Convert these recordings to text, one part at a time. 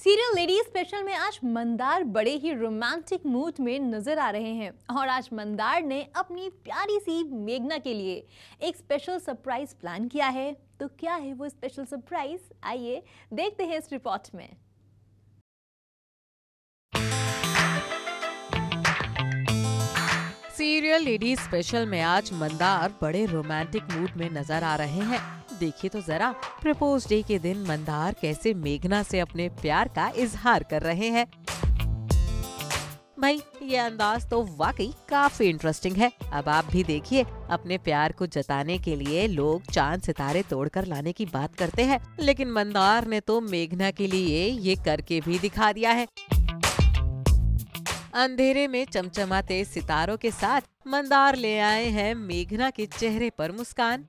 Serial lady special में आज मंदार बड़े ही रोमांटिक मूड में नज़र आ रहे हैं और आज मंदार ने अपनी प्यारी सी मेघना के लिए एक स्पेशल सरप्राइज़ प्लान किया है। तो क्या है वो स्पेशल सरप्राइज़ आइए देखते हैं इस रिपोर्ट में। सीरियल लेडी स्पेशल में आज मंदार बड़े रोमांटिक मूड में नज़र आ रहे हैं। देखिए तो जरा, प्रपोज डे के दिन मंदार कैसे मेघना से अपने प्यार का इजहार कर रहे हैं। भाई, ये अंदाज तो वाकई काफ़ी इंटरेस्टिंग है। अब आप भी देखिए, अपने प्यार को जताने के लिए लोग चाँद सितारे तोड़कर लाने की बात करते हैं, लेकिन मंदार ने तो मेघना के लिए ये करके भी दिखा दिया है। अंधेरे में चमचमाते सितारों के साथ मंदार ले आए हैं मेघना के चेहरे पर मुस्कान।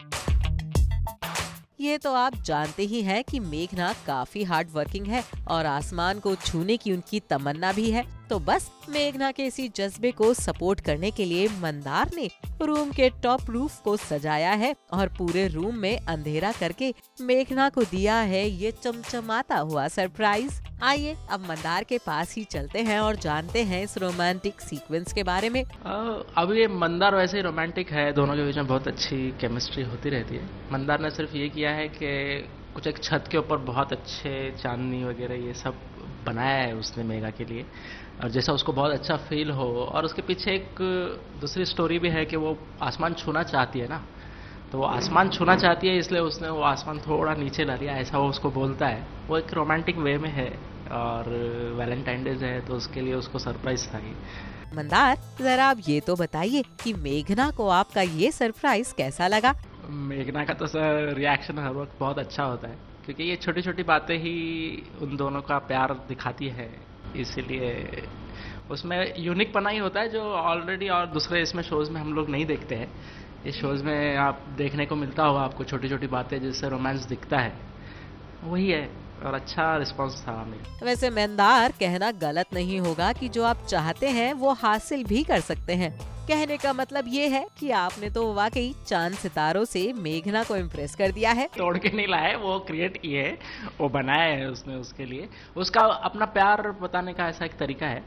ये तो आप जानते ही हैं कि मेघना काफ़ी हार्ड वर्किंग है और आसमान को छूने की उनकी तमन्ना भी है। तो बस मेघना के इसी जज्बे को सपोर्ट करने के लिए मंदार ने रूम के टॉप रूफ को सजाया है और पूरे रूम में अंधेरा करके मेघना को दिया है ये चमचमाता हुआ सरप्राइज़। आइए, अब मंदार के पास ही चलते हैं और जानते हैं इस रोमांटिक सीक्वेंस के बारे में। अब ये मंदार वैसे ही रोमांटिक है, दोनों के बीच में बहुत अच्छी केमिस्ट्री होती रहती है। मंदार ने सिर्फ़ ये किया है कि कुछ एक छत के ऊपर बहुत अच्छे चांदनी वगैरह ये सब बनाया है उसने मेगा के लिए। और जैसा उसको बहुत अच्छा फील हो और उसके पीछे एक दूसरी स्टोरी भी है कि वो आसमान छूना चाहती है ना। तो वो आसमान छूना चाहती है इसलिए उसने वो आसमान थोड़ा नीचे ला लिया ऐसा वो उसको बोलता है। वो एक रोमांटिक वे में है और वैलेंटाइन डेज़ है तो उसके लिए उसको सरप्राइज़ था ये। मंदार जरा आप ये तो बताइए कि मेघना को आपका ये सरप्राइज़ कैसा लगा? मेघना का तो सर रिएक्शन हर वक्त बहुत अच्छा होता है। क्योंकि ये छोटी छोटी बातें ही उन दोनों का प्यार दिखाती है, इसीलिए उसमें यूनिक पना ही होता है जो ऑलरेडी और दूसरे इसमें शोज़ में हम लोग नहीं देखते हैं। इस शोज़ में आप देखने को मिलता होगा आपको छोटी छोटी बातें जिससे रोमांस दिखता है। वही है, और अच्छा रिस्पांस था हमें। वैसे मेंदार कहना गलत नहीं होगा कि जो आप चाहते हैं वो हासिल भी कर सकते हैं। कहने का मतलब ये है कि आपने तो वाकई चाँद सितारों से मेघना को इम्प्रेस कर दिया है। तोड़ के नहीं लाए वो क्रिएट किए वो बनाया है उसने उसके लिए। उसका अपना प्यार बताने का ऐसा एक तरीका है।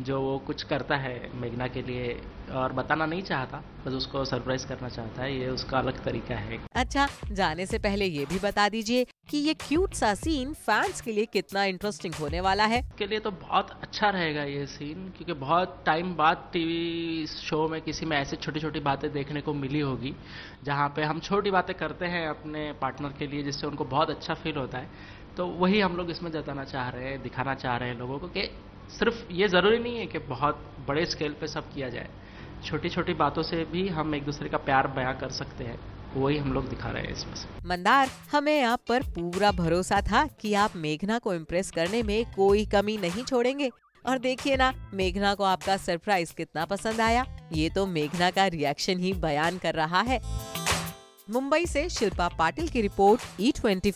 जो वो कुछ करता है मेघना के लिए और बताना नहीं चाहता बस उसको सरप्राइज़ करना चाहता है। ये उसका अलग तरीका है। अच्छा जाने से पहले ये भी बता दीजिए कि ये क्यूट सा सीन फैंस के लिए कितना इंटरेस्टिंग होने वाला है। के लिए तो बहुत अच्छा रहेगा ये सीन क्योंकि बहुत टाइम बाद टीवी शो में किसी में ऐसे छोटी छोटी बातें देखने को मिली होगी जहाँ पे हम छोटी बातें करते हैं अपने पार्टनर के लिए जिससे उनको बहुत अच्छा फील होता है। तो वही हम लोग इसमें जताना चाह रहे हैं दिखाना चाह रहे हैं लोगों को कि सिर्फ़ ये ज़रूरी नहीं है कि बहुत बड़े स्केल पे सब किया जाए। छोटी छोटी बातों से भी हम एक दूसरे का प्यार बयां कर सकते हैं, वही हम लोग दिखा रहे हैं इसमें से। मंदार, हमें आप पर पूरा भरोसा था कि आप मेघना को इम्प्रेस करने में कोई कमी नहीं छोड़ेंगे। और देखिए ना, मेघना को आपका सरप्राइज़ कितना पसंद आया। ये तो मेघना का रिएक्शन ही बयान कर रहा है। मुंबई से शिल्पा पाटिल की रिपोर्ट ई ट्वेंटी